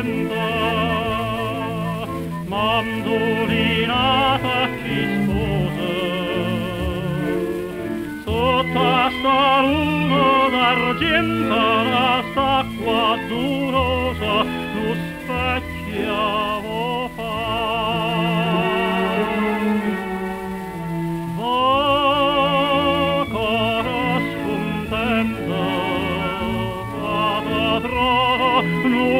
splendor. Mandolinata fischiosa sotto a sta luna d'argento la stacqua durosa lo specchiavo No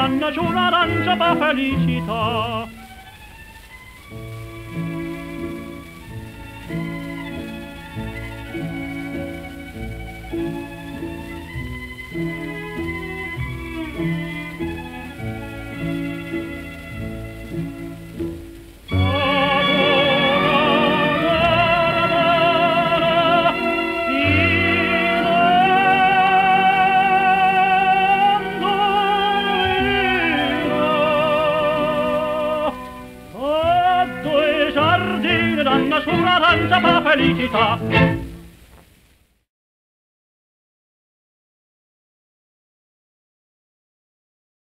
danna giù l'arancia pa felicità. donna sull'arancia fa felicità